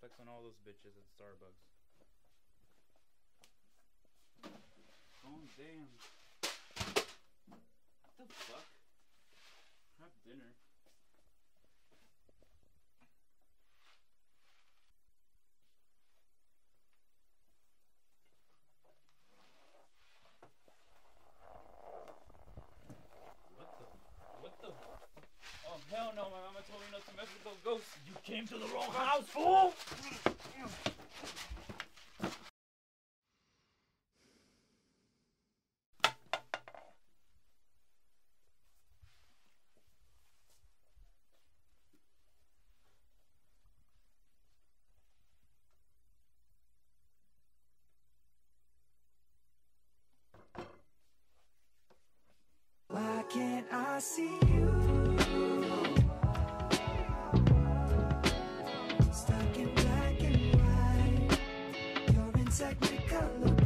flex on all those bitches at Starbucks. Oh damn. Not to mess with those ghosts. You came to the wrong house, fool! I see Technicolor.